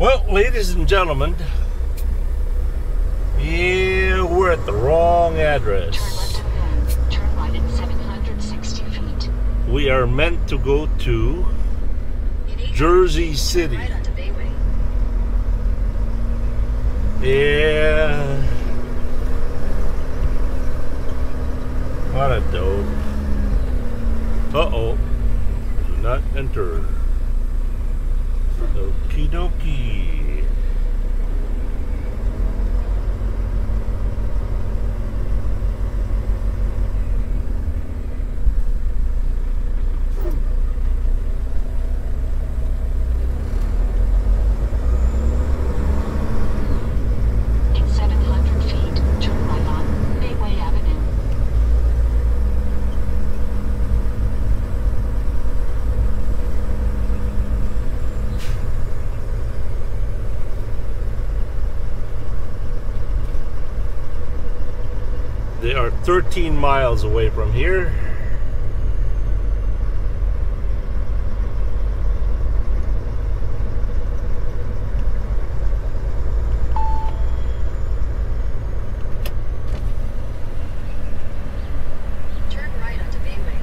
Well, ladies and gentlemen, yeah, we're at the wrong Turn address. left and turn right at 760 feet. We are meant to go to Jersey City. Right onto Bayway. Yeah. What a dope. Uh oh. Do not enter. Okie dokie. In 700 feet, turn right on Bayway Avenue. They are 13 miles away from here. Turn right onto Bayway.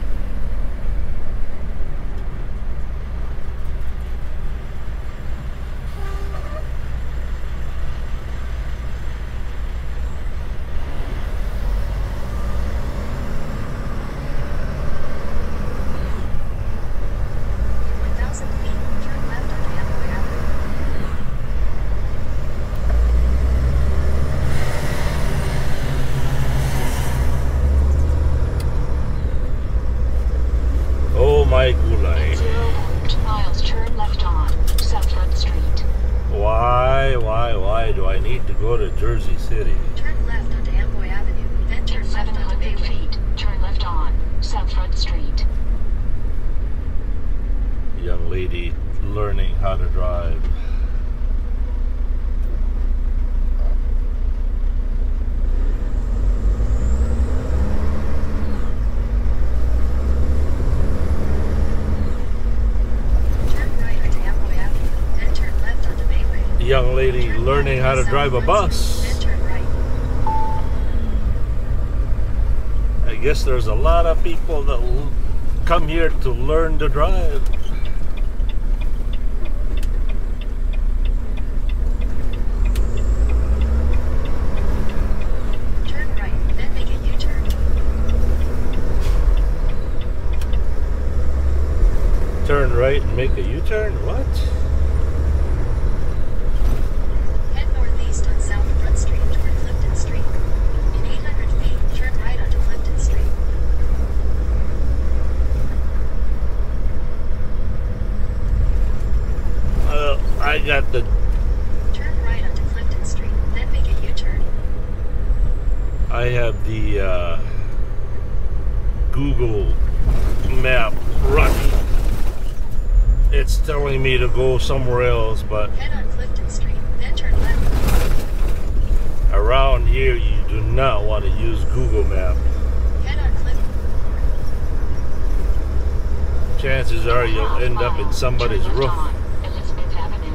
In 1,000 feet, turn left onto Amboy Avenue. Oh my gulay. 0.2 miles, turn left on South Front Street. Why, why, why do I need to go to Jersey City? Turn left onto Amboy Avenue, then turn left onto Bayway. feet, turn left on South Front Street. Young lady learning how to drive. Turn right onto Amboy Avenue, then turn left onto Bayway. Young lady Turn learning left how to drive a bus. I guess there's a lot of people that come here to learn to drive. Turn right, then make a U-turn. Turn right and make a U-turn? What? Head northeast on South Front Street toward Clifton Street. In 800 feet, turn right onto Clifton Street. Uh, I got the Turn right onto Clifton Street, then make a U-turn. I have the uh, Google map running. It's telling me to go somewhere else, but Head on Clifton Street, then turn left. around here you do not want to use Google Map. Head on Clifton. Chances are you'll end up in somebody's roof. on Elizabeth Avenue.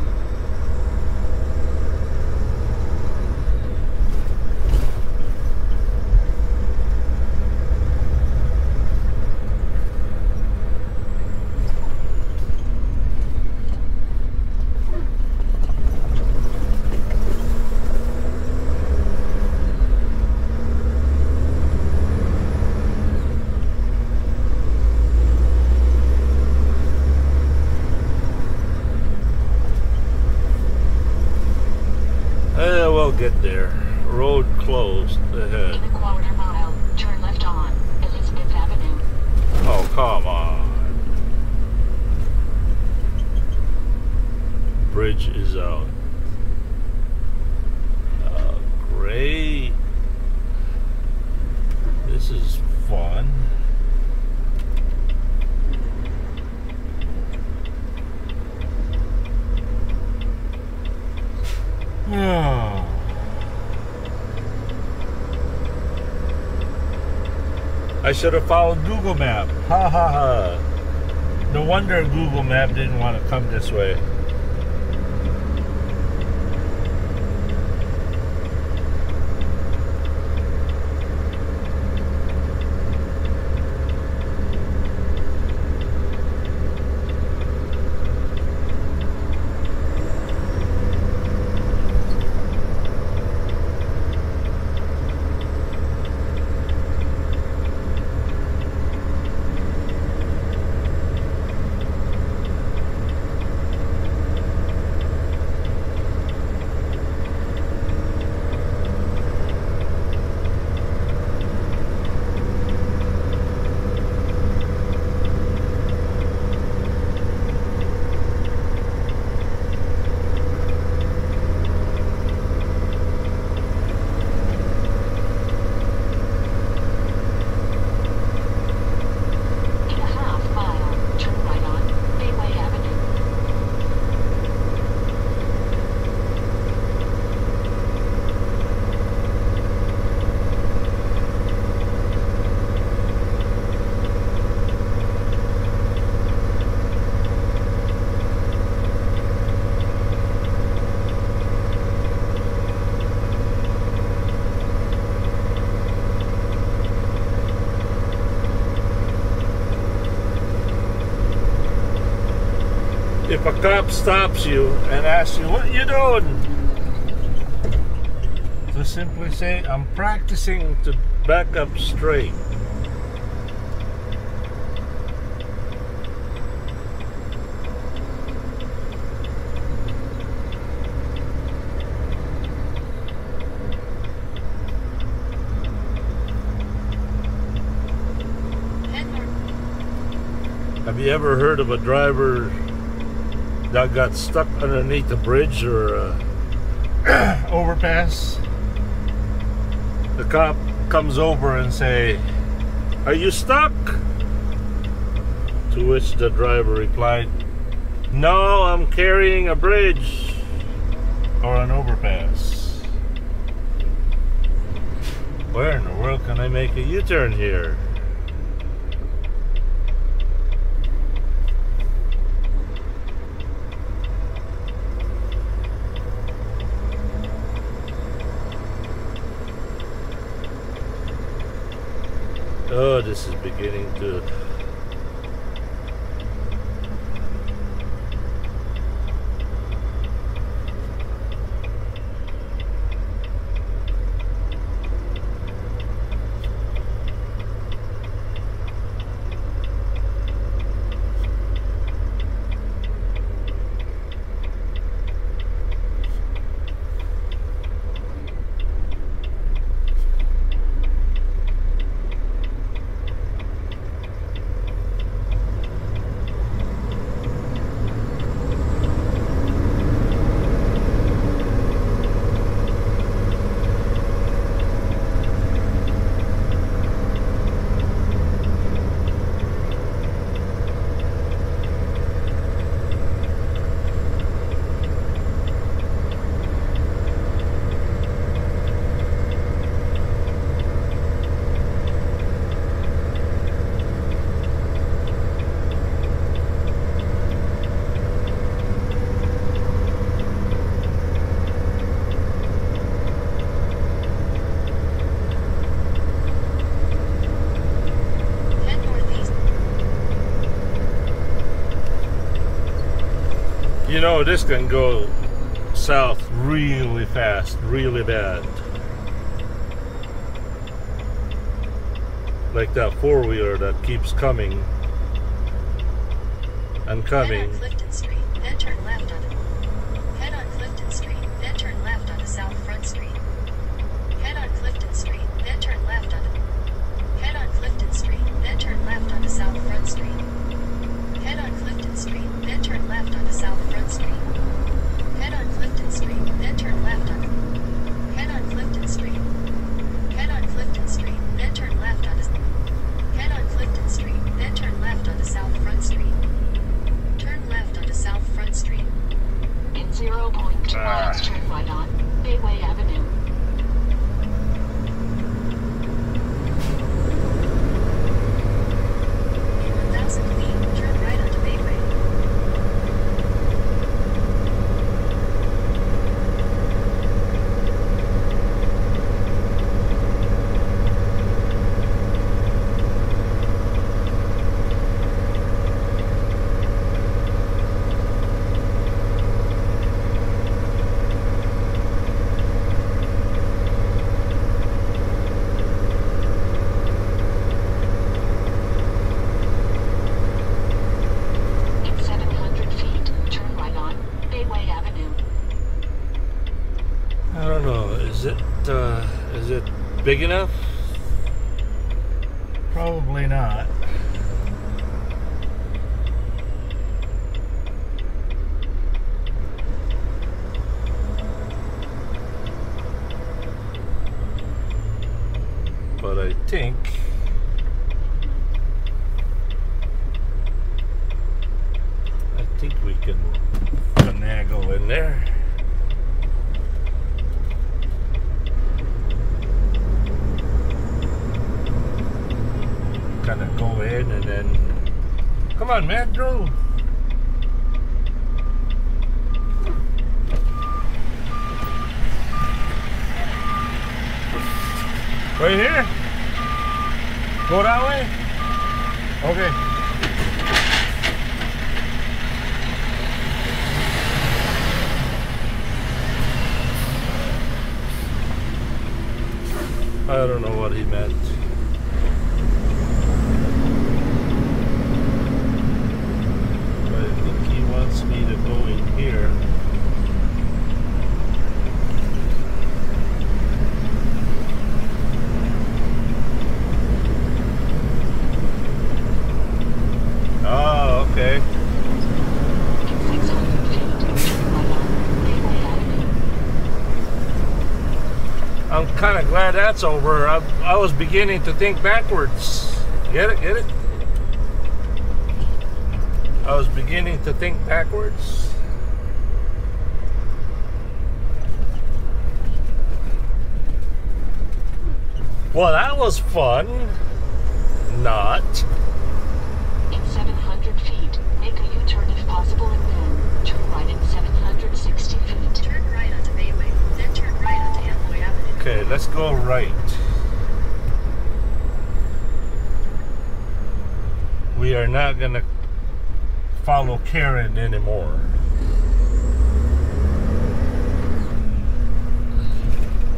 Eh, we'll get there. Road closed ahead. In a quarter mile, turn left on Elizabeth Avenue. Oh, come on. Bridge is out. Oh, great. This is fun. I should have followed Google Map. Ha ha ha. No wonder Google Map didn't want to come this way. If a cop stops you and asks you, what you're doing? Just simply say, I'm practicing to back up straight. Have you ever heard of a driver that got stuck underneath a bridge or uh, a overpass? The cop comes over and say, "Are you stuck?" To which the driver replied, "No, I'm carrying a bridge or an overpass." Where in the world can I make a U-turn here? Oh, this is beginning to. Head northeast. You know, this can go south really fast, really bad. Like that four wheeler that keeps coming and coming. on Clifton Street, then turn left onto. Head on Clifton Street, then turn left onto South Front Street. Head on Clifton Street, then turn left onto. Head on Clifton Street, then turn left onto South Front Street. Head on Clifton Street, then turn left onto South Front Street. Head on Clifton Street, then turn left onto. Head on Clifton Street. Head on Clifton Street, then turn left onto. Head on Clifton Street, then turn left onto South Front Street. Turn left onto South Front Street. In 0.2 Ah. miles, turn right on Bayway Avenue. In 1,000 feet, turn right onto Bayway. In 700 feet, turn right on Bayway Avenue. I don't know. Is it uh, is it big enough? Probably not. But I think I think we can finagle in there. kind of go in and then come on man. Drew right here go that way okay I don't know what he meant. But I think he wants me to go in here. Oh, okay. In 600 feet, turn right on Bayway Avenue. I'm kind of glad that's over. I, I was beginning to think backwards. Get it? Get it? I was beginning to think backwards. Well, that was fun. Not. In 700 feet, make a U-turn if possible and then turn right in 760 feet. Turn right onto Bayway, then turn right onto Amboy Avenue. Okay, let's go right. We are not gonna follow Karen anymore.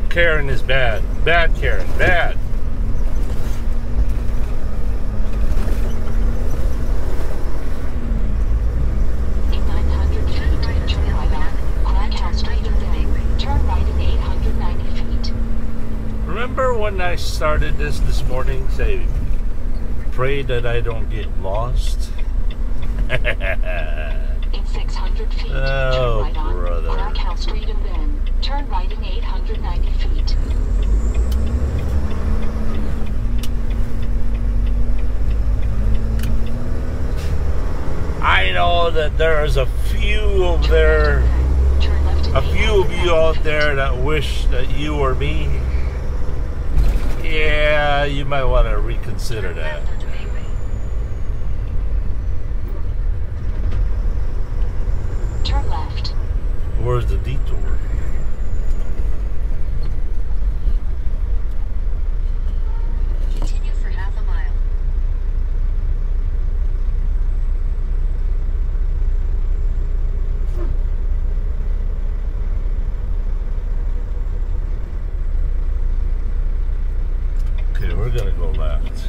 Karen is bad. Bad Karen. Bad. In 900 feet, turn right on Craghouse Street and then turn right in 890 feet. Remember when I started this this morning? Say, pray that I don't get lost. In 600 feet, Oh, turn right on brother. Street and then turn right in 890 feet. I know that there's a few over there. Turn left in a few of you out there that wish that you were me, yeah, you might want to reconsider that. left onto Bayway. Turn left. Where's the detour? Continue for half a mile. Okay, we're gonna go left.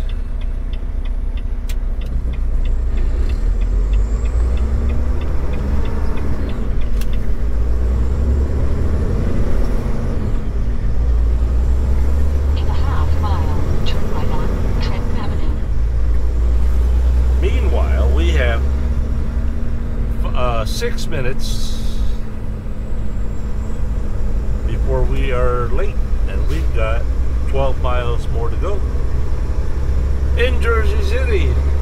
In a half mile, turn right on Trenton Avenue. Meanwhile, we have uh, six minutes before we are late, and we've got 12 miles more to go in Jersey City.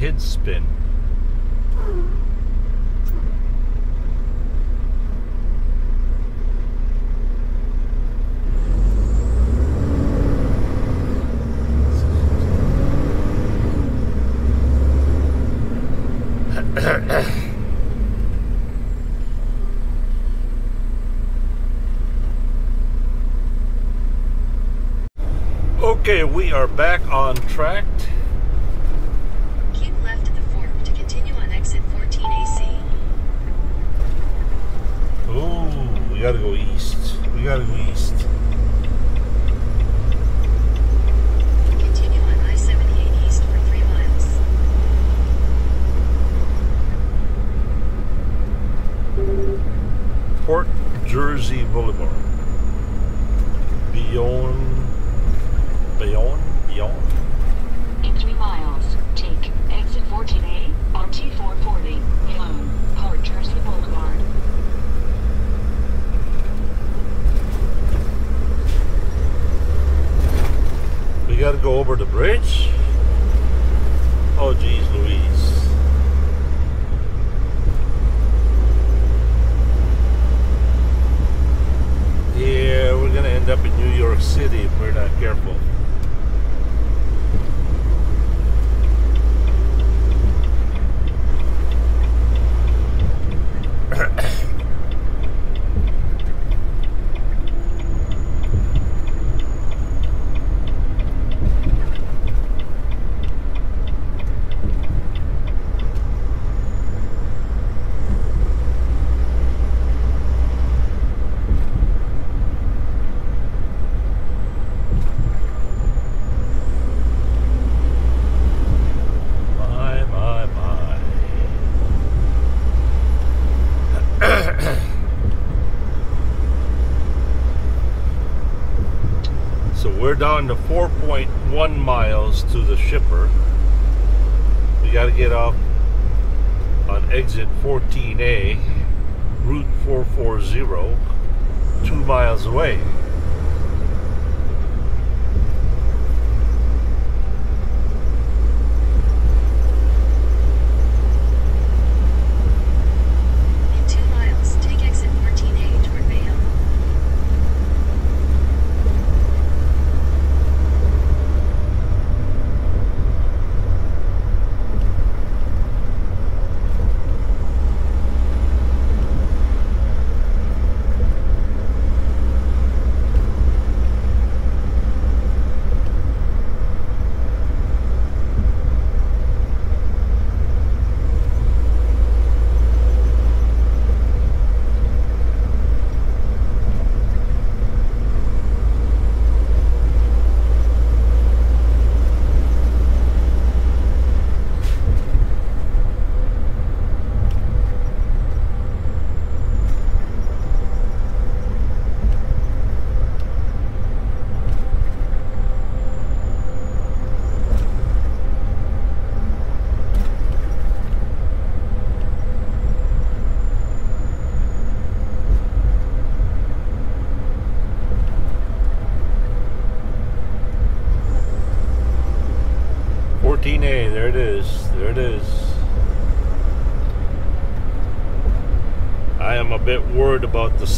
Head spin. Okay, we are back on track. Gotta go east. We gotta go east. Continue on I-78 east for 3 miles. Port Jersey Boulevard. Beyond, beyond, beyond. In 3 miles, take exit 14A on T440, Malone, Port Jersey Boulevard. Go over the bridge. Oh, geez, Louise. Yeah, we're gonna end up in New York City if we're not careful. 2.1 miles to the shipper. You got to get off on exit 14A, route 440, two miles away.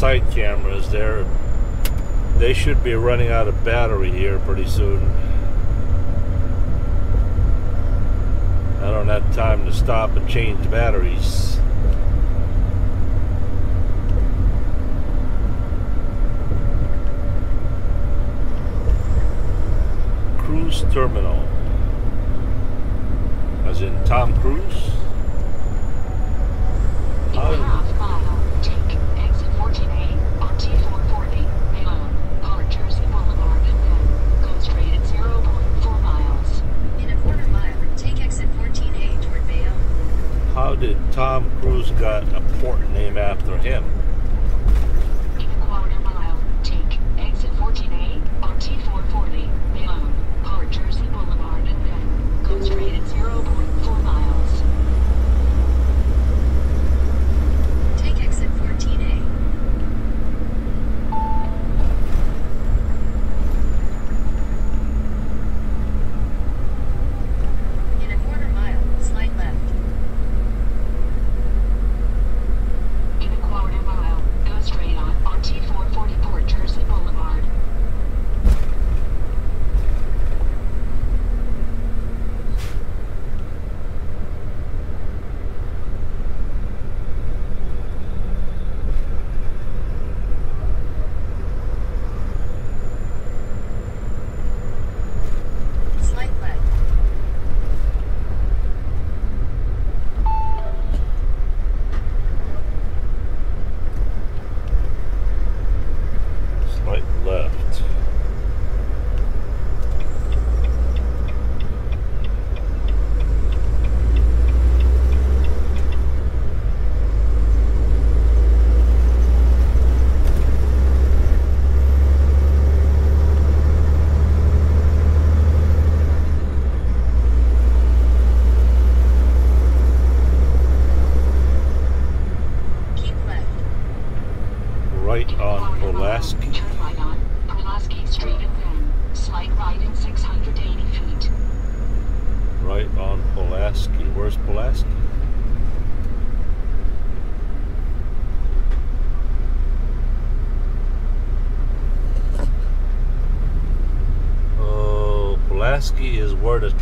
Side cameras there. They should be running out of battery here pretty soon. I don't have time to stop and change batteries. Cruise Terminal. As in Tom Cruise?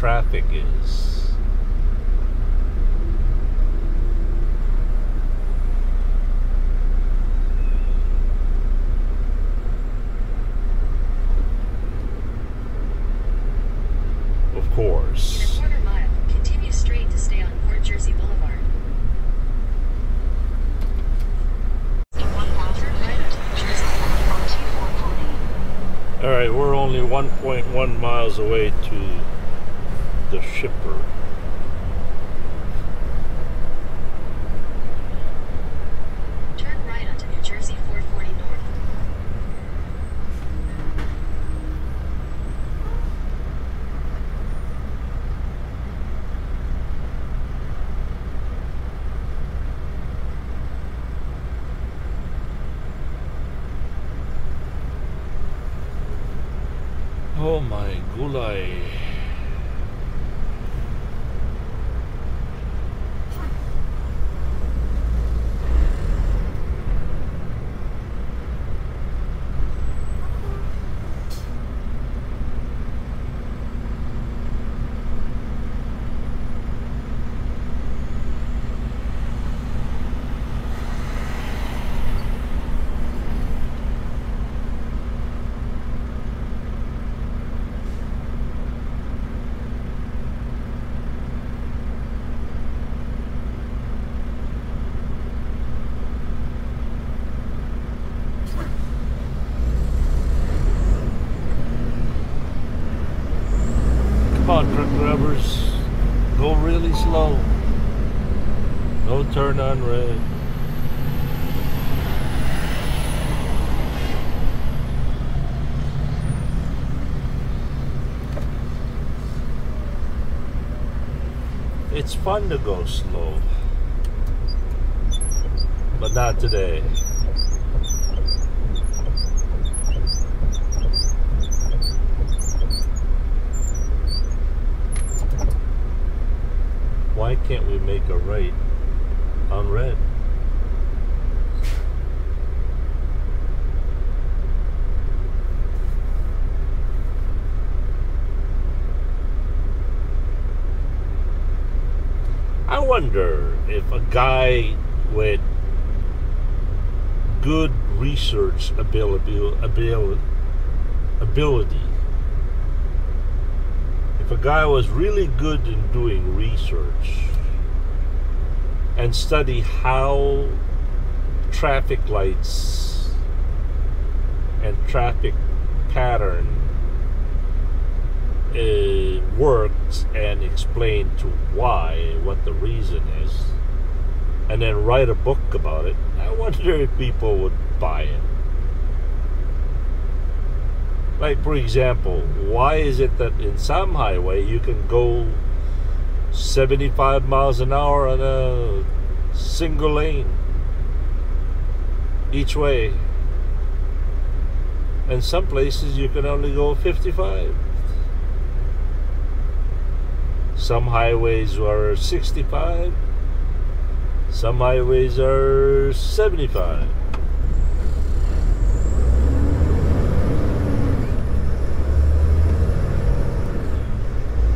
Traffic is. Of In a course. quarter mile, continue straight to stay on Port Jersey Boulevard. In 1,000 feet, turn left on T440. All right, we're only 1.1 miles away to shipper. Turn right onto New Jersey 440 North. Oh my gulay. Come on, truck drivers. Go really slow. No turn on red. It's fun to go slow. But not today. Why can't we make a right on red? I wonder if a guy with good research ability, ability, ability if a guy was really good in doing research and study how traffic lights and traffic pattern uh, works and explain to why what the reason is and then write a book about it, I wonder if people would buy it. Like, for example, why is it that in some highway you can go 75 miles an hour on a single lane each way? And some places you can only go 55. Some highways are 65. Some highways are 75.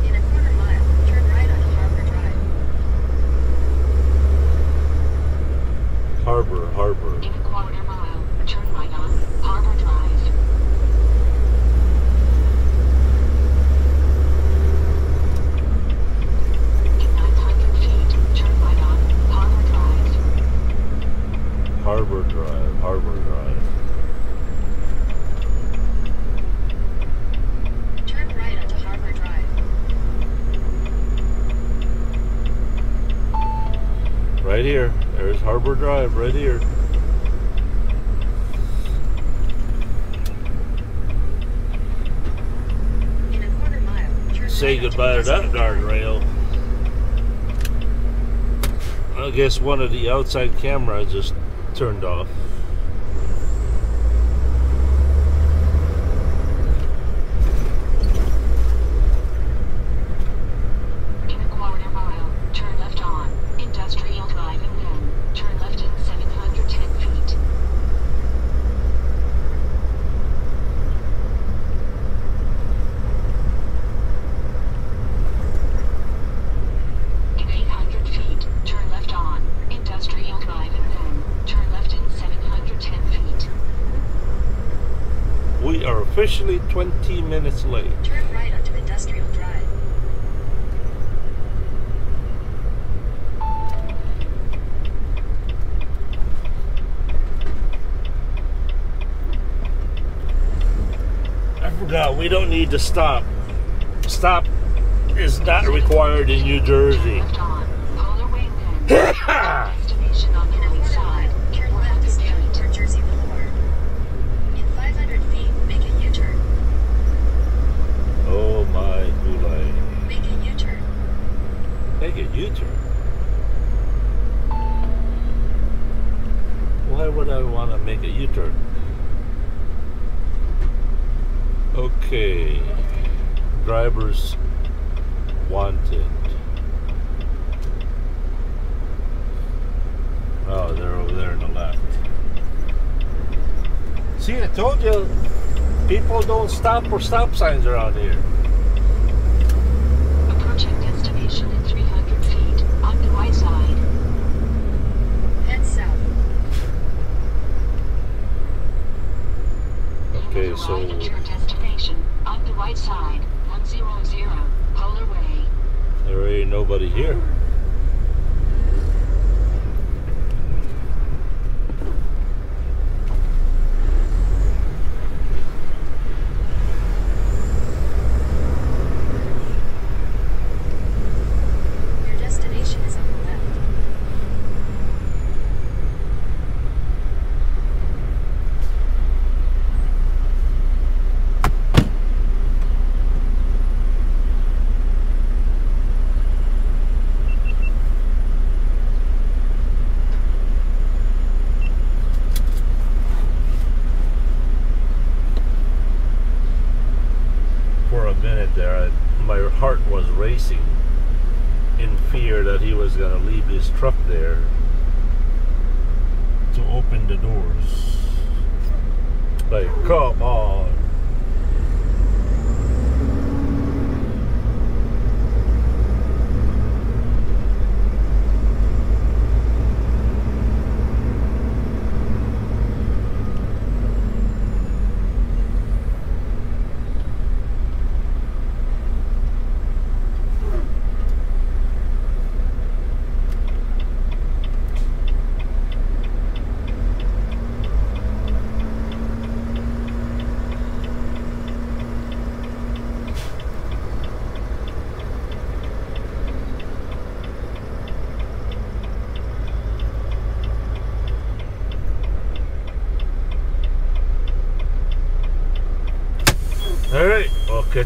In a quarter mile, turn right onto Harbor Drive. Harbor. In a quarter mile, turn right on Harbor Drive. In 900 feet, turn right on Harbor Drive. Harbor Drive, Harbor Drive. Turn right onto Harbor Drive. Right here. There's Harbor Drive, right here. In a quarter mile, turn Say goodbye to that guardrail. I guess one of the outside cameras just turned off. In a quarter mile, turn left on Industrial Drive and then turn left in 710 feet. In 800 feet, turn left on Industrial Drive and then turn left in 710 feet. We are officially 20 minutes late. Turn right onto Industrial Drive. I forgot, we don't need to stop. Stop is not required New Jersey. Left on Polar Way and then destination on the In a right quarter side, mile, turn left to 400 stay feet. toward Jersey Boulevard. In 500 feet, make a U-turn. Oh my gulay. Make a U-turn. Make a U-turn. Why would I want to make a U-turn? Okay. Drivers wanted. Oh, they're over there on the left. See, I told you, people don't stop for stop signs around here. Approaching destination in 300 feet, on the right side. Head south. Okay, will so- at your destination, on the right side, 100, Polar Way. There ain't nobody here.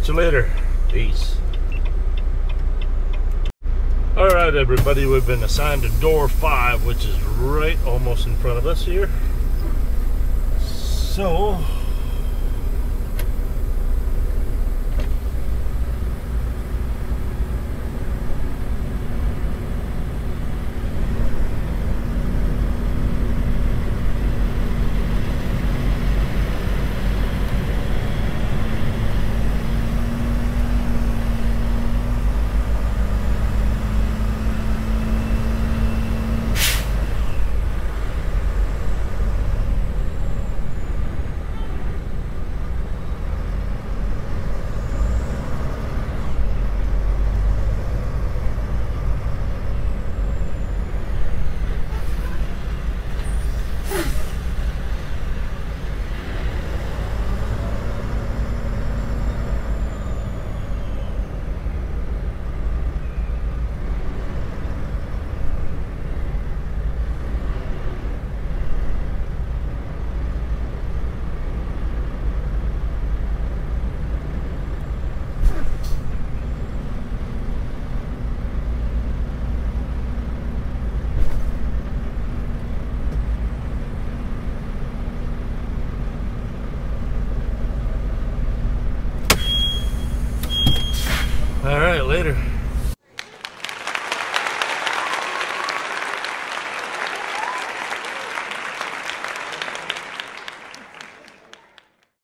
Catch you later. Peace. All right, everybody, we've been assigned to door five, which is right almost in front of us here. So,